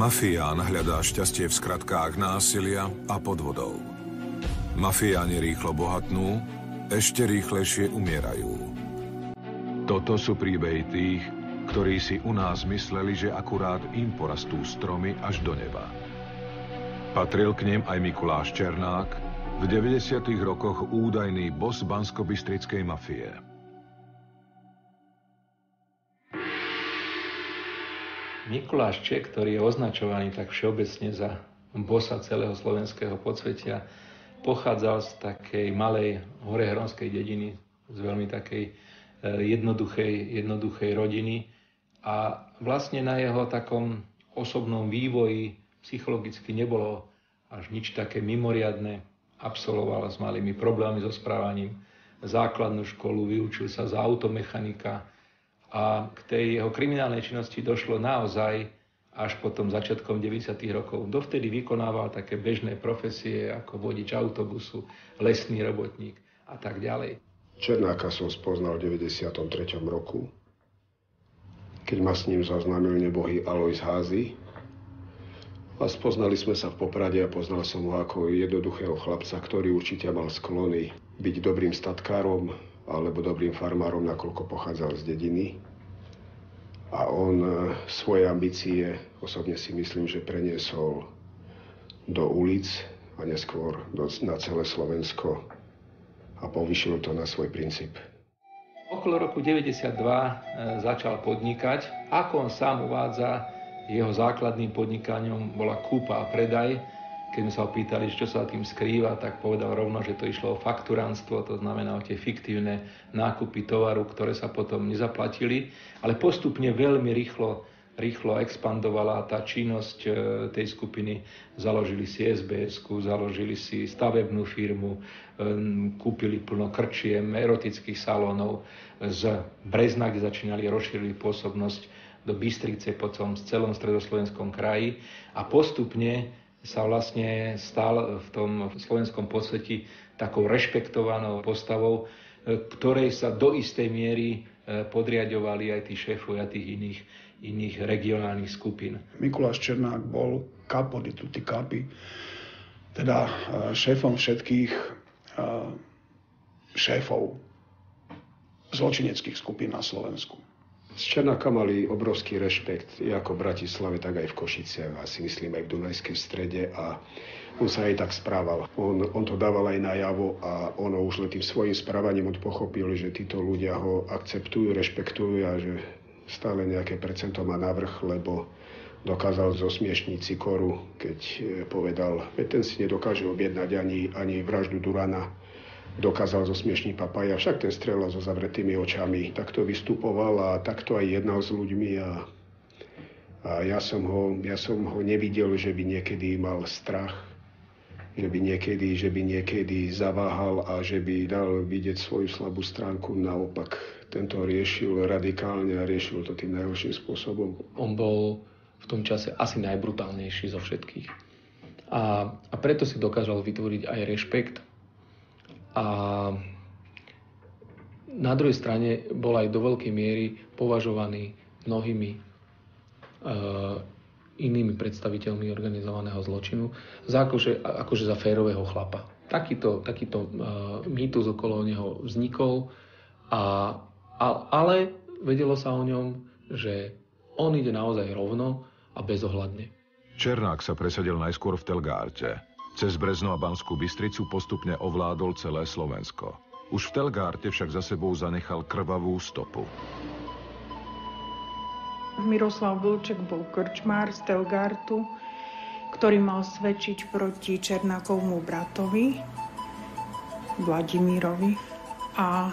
Mafián hľadá šťastie v skratkách násilia a podvodov. Mafiáni rýchlo bohatnú, ešte rýchlejšie umierajú. Toto sú príbehy tých, ktorí si u nás mysleli, že akurát im porastú stromy až do neba. Patril k nim aj Mikuláš Černák, v 90. rokoch údajný bos bansko-bystrickej mafie. Mikuláš Ček, ktorý je označovaný tak všeobecne za bosa celého slovenského podsvetia, pochádzal z takej malej horehronskej dediny, z veľmi takej e, jednoduchej, jednoduchej rodiny a vlastne na jeho takom osobnom vývoji psychologicky nebolo až nič také mimoriadne. Absolvoval s malými problémami so správaním základnú školu, vyučil sa za automechanika, a k tej jeho kriminálnej činnosti došlo naozaj až potom začiatkom 90. rokov. Dovtedy vykonával také bežné profesie ako vodič autobusu, lesný robotník a tak ďalej. Černáka som spoznal v 93. roku, keď ma s ním zaznámil nebohý Alois Házy. A spoznali sme sa v Poprade a poznal som ho ako jednoduchého chlapca, ktorý určite mal sklony byť dobrým statkárom, alebo dobrým farmárom, nakoľko pochádzal z dediny. A on e, svoje ambície, osobne si myslím, že preniesol do ulic a neskôr do, na celé Slovensko a povyšil to na svoj princíp. Okolo roku 92 e, začal podnikať. Ako on sám uvádza, jeho základným podnikaním bola kúpa a predaj keď sme sa opýtali, čo sa tým skrýva, tak povedal rovno, že to išlo o fakturánstvo, to znamená o tie fiktívne nákupy tovaru, ktoré sa potom nezaplatili, ale postupne veľmi rýchlo, rýchlo expandovala tá činnosť e, tej skupiny. Založili si sbs založili si stavebnú firmu, e, kúpili plno krčiem, erotických salónov. Z Brezna, kde začínali, rozšírili pôsobnosť do Bystrice po celom stredoslovenskom kraji a postupne sa vlastne stal v tom slovenskom podsveti takou rešpektovanou postavou, e, ktorej sa do istej miery e, podriadovali aj tí šéfovia tých iných, iných regionálnych skupín. Mikuláš Černák bol capo di tutti teda e, šéfom všetkých šéfov zločineckých skupín na Slovensku. Z Černáka mali obrovský rešpekt, ako v Bratislave, tak aj v Košice, a si myslím aj v Dunajskej strede a on sa aj tak správal. On, on to dával aj najavo a ono už len tým svojim správaním on pochopil, že títo ľudia ho akceptujú, rešpektujú a že stále nejaké percento má navrh, lebo dokázal zosmiešniť Cikoru, keď eh, povedal, že ten si nedokáže objednať ani, ani vraždu Durana, dokázal zosmiešniť papaja. Však ten strela so zavretými očami takto vystupoval a takto aj jednal s ľuďmi a, a ja, som ho, ja som ho nevidel, že by niekedy mal strach, že by niekedy, že by niekedy zaváhal a že by dal vidieť svoju slabú stránku. Naopak, tento riešil radikálne a riešil to tým najhorším spôsobom. On bol v tom čase asi najbrutálnejší zo všetkých. A, a preto si dokázal vytvoriť aj rešpekt a na druhej strane bol aj do veľkej miery považovaný mnohými uh, inými predstaviteľmi organizovaného zločinu za akože, akože za férového chlapa. Takýto, takýto uh, mýtus okolo neho vznikol, a, a, ale vedelo sa o ňom, že on ide naozaj rovno a bezohľadne. Černák sa presadil najskôr v Telgárte, cez Brezno a Banskú Bystricu postupne ovládol celé Slovensko. Už v Telgárte však za sebou zanechal krvavú stopu. Miroslav Vlček bol krčmár z Telgártu, ktorý mal svedčiť proti Černákovmu bratovi, Vladimírovi. A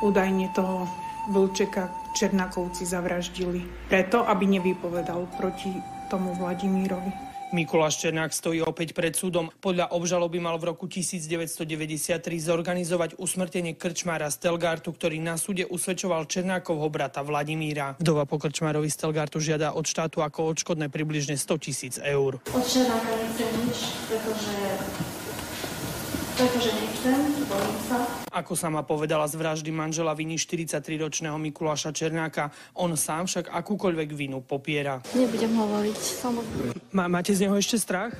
údajne toho Vlčeka Černákovci zavraždili preto, aby nevypovedal proti tomu Vladimírovi. Mikuláš Černák stojí opäť pred súdom. Podľa obžaloby mal v roku 1993 zorganizovať usmrtenie krčmára Stelgartu, ktorý na súde usvedčoval Černákovho brata Vladimíra. Vdova po krčmárovi Stelgartu žiada od štátu ako odškodné približne 100 tisíc eur. Od Černáka nechcem nič, pretože pretože nechcem, bojím sa. Ako sama povedala z vraždy manžela viny 43-ročného Mikuláša Černáka, on sám však akúkoľvek vinu popiera. Nebudem hovoriť, samozrejme. Má, máte z neho ešte strach?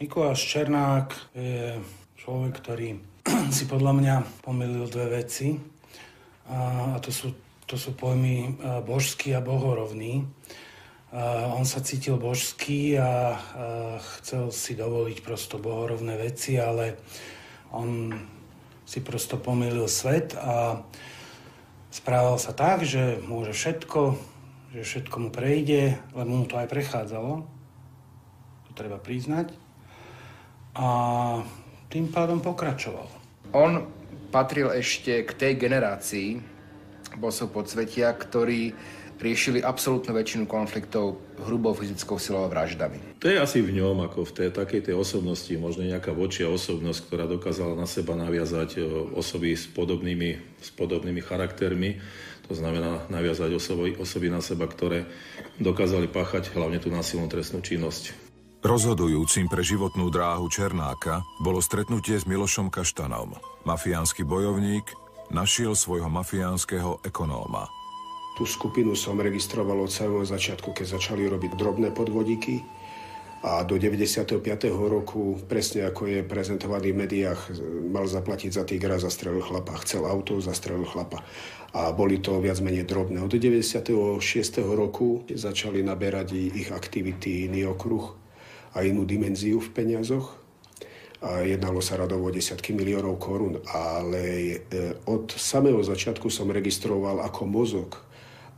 Mikuláš Černák je človek, ktorý si podľa mňa pomýlil dve veci. A, a to, sú, to sú pojmy božský a bohorovný. A on sa cítil božský a, a chcel si dovoliť prosto bohorovné veci, ale on si prosto pomýlil svet a správal sa tak, že môže všetko, že všetko mu prejde, lebo mu to aj prechádzalo. To treba priznať. A tým pádom pokračoval. On patril ešte k tej generácii bosov podsvetia, ktorí riešili absolútnu väčšinu konfliktov hrubou fyzickou silou a vraždami. To je asi v ňom, ako v tej, takej tej osobnosti, možno nejaká vočia osobnosť, ktorá dokázala na seba naviazať e, osoby s podobnými, s podobnými charaktermi. To znamená naviazať osoby, osoby na seba, ktoré dokázali páchať hlavne tú násilnú trestnú činnosť. Rozhodujúcim pre životnú dráhu Černáka bolo stretnutie s Milošom Kaštanom. Mafiánsky bojovník našiel svojho mafiánskeho ekonóma – Tú skupinu som registroval od samého začiatku, keď začali robiť drobné podvodíky a do 95. roku, presne ako je prezentovaný v médiách, mal zaplatiť za týgra, zastrelil chlapa, chcel auto, zastrelil chlapa. A boli to viac menej drobné. Od 96. roku začali naberať ich aktivity iný okruh a inú dimenziu v peniazoch. A jednalo sa radovo desiatky miliónov korún, ale e, od samého začiatku som registroval ako mozog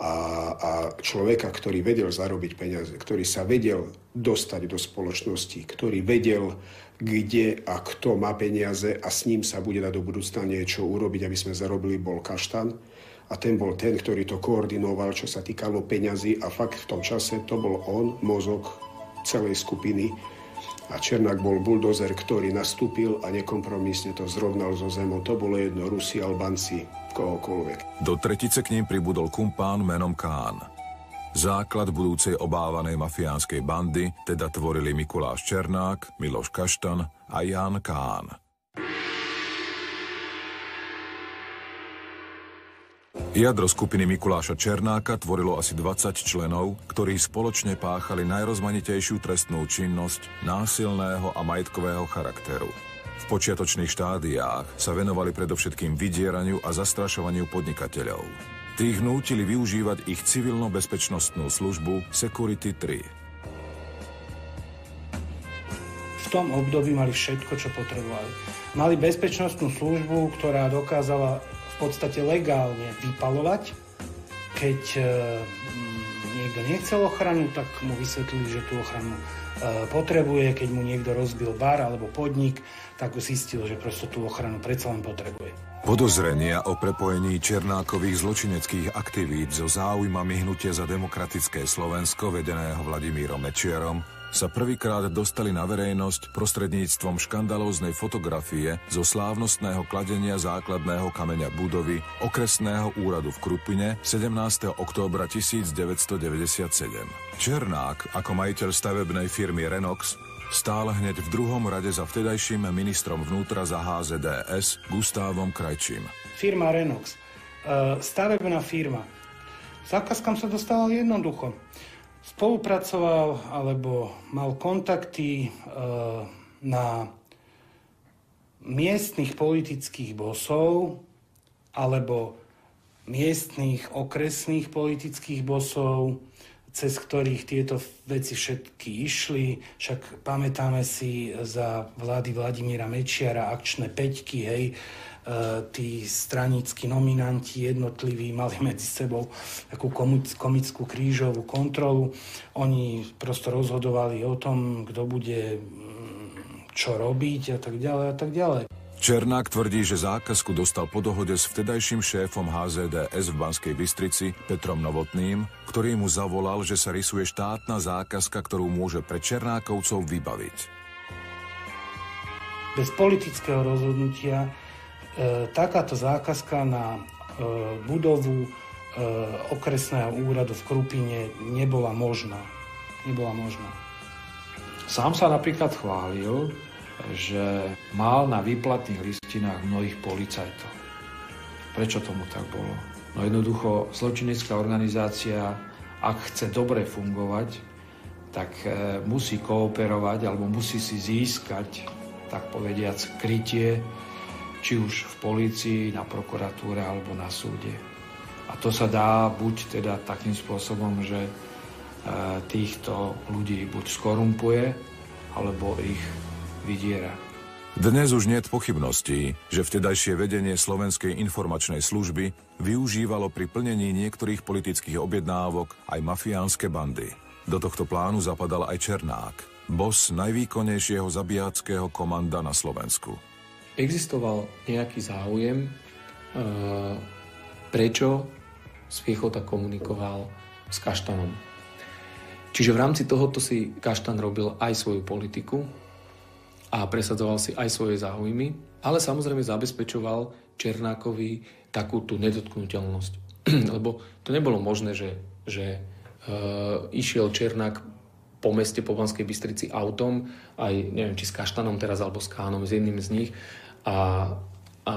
a, a človeka, ktorý vedel zarobiť peniaze, ktorý sa vedel dostať do spoločnosti, ktorý vedel, kde a kto má peniaze a s ním sa bude dať do budúcna niečo urobiť, aby sme zarobili, bol Kaštan. A ten bol ten, ktorý to koordinoval, čo sa týkalo peňazí a fakt v tom čase to bol on, mozog celej skupiny, a Černák bol buldozer, ktorý nastúpil a nekompromisne to zrovnal zo zemou. To bolo jedno, Rusi, Albanci, kohokoľvek. Do tretice k ním pribudol kumpán menom Kán. Základ budúcej obávanej mafiánskej bandy teda tvorili Mikuláš Černák, Miloš Kaštan a Jan Kán. Jadro skupiny Mikuláša Černáka tvorilo asi 20 členov, ktorí spoločne páchali najrozmanitejšiu trestnú činnosť násilného a majetkového charakteru. V počiatočných štádiách sa venovali predovšetkým vydieraniu a zastrašovaniu podnikateľov. Tých nútili využívať ich civilno-bezpečnostnú službu Security 3. V tom období mali všetko, čo potrebovali. Mali bezpečnostnú službu, ktorá dokázala podstate legálne vypalovať. Keď e, niekto nechcel ochranu, tak mu vysvetlili, že tú ochranu e, potrebuje. Keď mu niekto rozbil bar alebo podnik, tak zistil, že prosto tú ochranu predsa len potrebuje. Podozrenia o prepojení Černákových zločineckých aktivít so záujmami hnutia za demokratické Slovensko vedeného Vladimírom Mečierom sa prvýkrát dostali na verejnosť prostredníctvom škandalóznej fotografie zo slávnostného kladenia základného kameňa budovy okresného úradu v Krupine 17. októbra 1997. Černák, ako majiteľ stavebnej firmy Renox, stál hneď v druhom rade za vtedajším ministrom vnútra za HZDS Gustávom Krajčím. Firma Renox, e, stavebná firma. Zákazkám sa dostala jednoducho spolupracoval alebo mal kontakty e, na miestnych politických bosov alebo miestných okresných politických bosov, cez ktorých tieto veci všetky išli. Však pamätáme si za vlády Vladimíra Mečiara akčné peťky, hej, tí stranickí nominanti jednotliví mali medzi sebou takú komickú krížovú kontrolu. Oni prosto rozhodovali o tom, kto bude mm, čo robiť a tak ďalej a tak ďalej. Černák tvrdí, že zákazku dostal po dohode s vtedajším šéfom HZDS v Banskej Bystrici Petrom Novotným, ktorý mu zavolal, že sa rysuje štátna zákazka, ktorú môže pre Černákovcov vybaviť. Bez politického rozhodnutia E, takáto zákazka na e, budovu e, okresného úradu v Krupine nebola možná. Nebola možná. Sám sa napríklad chválil, že mal na výplatných listinách mnohých policajtov. Prečo tomu tak bolo? No jednoducho, zločinecká organizácia, ak chce dobre fungovať, tak e, musí kooperovať alebo musí si získať, tak povediac, krytie, či už v polícii, na prokuratúre alebo na súde. A to sa dá buď teda takým spôsobom, že e, týchto ľudí buď skorumpuje, alebo ich vydiera. Dnes už nie pochybností, že vtedajšie vedenie Slovenskej informačnej služby využívalo pri plnení niektorých politických objednávok aj mafiánske bandy. Do tohto plánu zapadal aj Černák, bos najvýkonnejšieho zabijáckého komanda na Slovensku. Existoval nejaký záujem, e, prečo Spiechota komunikoval s Kaštanom. Čiže v rámci tohoto si Kaštan robil aj svoju politiku, a presadzoval si aj svoje záujmy, ale samozrejme zabezpečoval Černákovi takú tú nedotknutelnosť. Lebo to nebolo možné, že, že e, išiel Černák po meste po Banskej Bystrici autom, aj neviem, či s Kaštanom teraz, alebo s Kánom, s jedným z nich a, a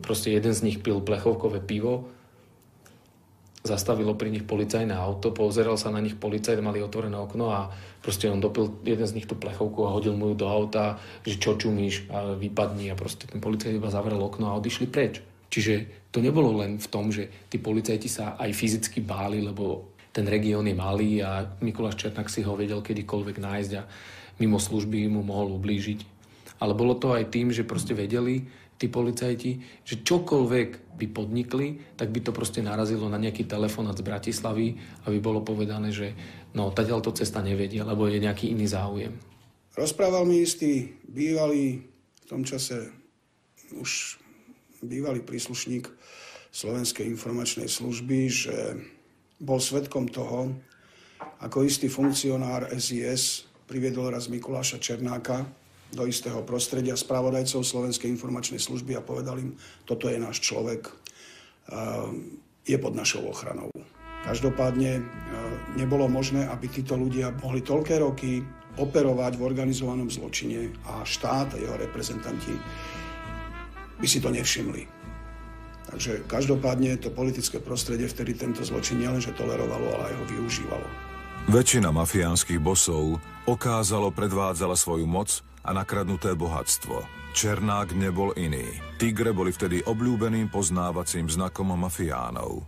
proste jeden z nich pil plechovkové pivo zastavilo pri nich policajné auto, pozeral sa na nich policajt, mali otvorené okno a proste on dopil jeden z nich tú plechovku a hodil mu ju do auta, že čo čumíš a vypadni a proste ten policajt iba zavrel okno a odišli preč. Čiže to nebolo len v tom, že tí policajti sa aj fyzicky báli, lebo ten región je malý a Mikuláš Černák si ho vedel kedykoľvek nájsť a mimo služby mu mohol ublížiť. Ale bolo to aj tým, že proste vedeli, tí policajti, že čokoľvek by podnikli, tak by to proste narazilo na nejaký telefonát z Bratislavy, aby bolo povedané, že no, to cesta nevedie, lebo je nejaký iný záujem. Rozprával mi istý bývalý, v tom čase už bývalý príslušník Slovenskej informačnej služby, že bol svetkom toho, ako istý funkcionár SIS priviedol raz Mikuláša Černáka, do istého prostredia spravodajcov Slovenskej informačnej služby a povedal im, toto je náš človek, je pod našou ochranou. Každopádne nebolo možné, aby títo ľudia mohli toľké roky operovať v organizovanom zločine a štát a jeho reprezentanti by si to nevšimli. Takže každopádne to politické prostredie vtedy tento zločin nielenže tolerovalo, ale aj ho využívalo. Väčšina mafiánskych bosov okázalo predvádzala svoju moc a nakradnuté bohatstvo. Černák nebol iný. Tigre boli vtedy obľúbeným poznávacím znakom mafiánov.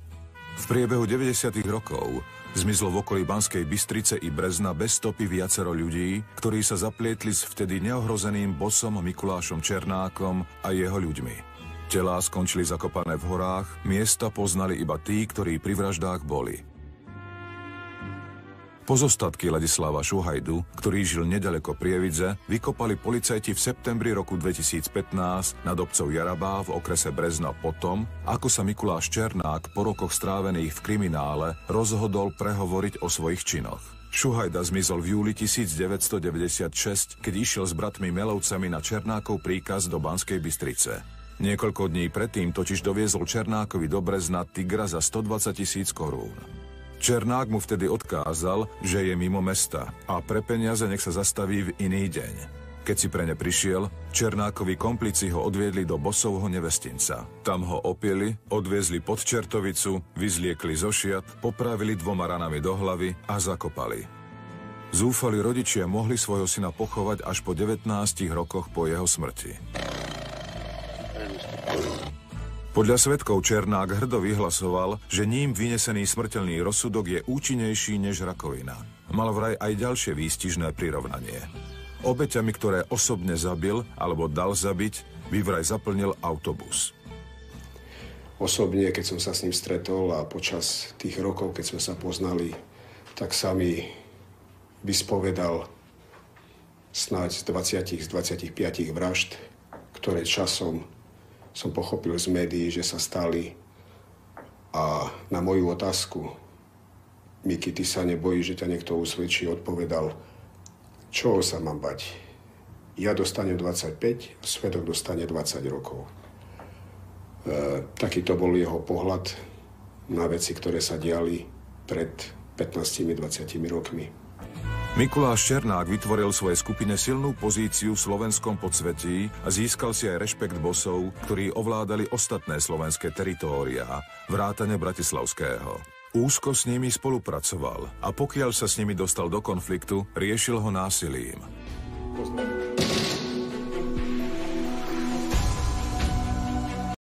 V priebehu 90. rokov zmizlo v okolí Banskej Bystrice i Brezna bez stopy viacero ľudí, ktorí sa zaplietli s vtedy neohrozeným bosom Mikulášom Černákom a jeho ľuďmi. Telá skončili zakopané v horách, miesta poznali iba tí, ktorí pri vraždách boli. Pozostatky Ladislava Šuhajdu, ktorý žil nedaleko Prievidze, vykopali policajti v septembri roku 2015 nad obcov Jarabá v okrese Brezna potom, ako sa Mikuláš Černák po rokoch strávených v kriminále rozhodol prehovoriť o svojich činoch. Šuhajda zmizol v júli 1996, keď išiel s bratmi Melovcami na Černákov príkaz do Banskej Bystrice. Niekoľko dní predtým totiž doviezol Černákovi do Brezna Tigra za 120 tisíc korún. Černák mu vtedy odkázal, že je mimo mesta a pre peniaze nech sa zastaví v iný deň. Keď si pre ne prišiel, Černákovi komplici ho odviedli do bosovho nevestinca. Tam ho opieli, odviezli pod Čertovicu, vyzliekli zo šiat, popravili dvoma ranami do hlavy a zakopali. Zúfali rodičia mohli svojho syna pochovať až po 19 rokoch po jeho smrti. Podľa svetkov Černák hrdo vyhlasoval, že ním vynesený smrteľný rozsudok je účinnejší než rakovina. Mal vraj aj ďalšie výstižné prirovnanie. Obeťami, ktoré osobne zabil alebo dal zabiť, by vraj zaplnil autobus. Osobne, keď som sa s ním stretol a počas tých rokov, keď sme sa poznali, tak sa mi vyspovedal snáď z 20 z 25 vražd, ktoré časom som pochopil z médií, že sa stali. A na moju otázku, Miki, ty sa nebojí, že ťa niekto usvedčí, odpovedal, čo sa mám bať? Ja dostanem 25, svedok dostane 20 rokov. E, taký bol jeho pohľad na veci, ktoré sa diali pred 15-20 rokmi. Mikuláš Černák vytvoril svojej skupine silnú pozíciu v slovenskom podsvetí a získal si aj rešpekt bosov, ktorí ovládali ostatné slovenské teritória, vrátane Bratislavského. Úzko s nimi spolupracoval a pokiaľ sa s nimi dostal do konfliktu, riešil ho násilím. Poznám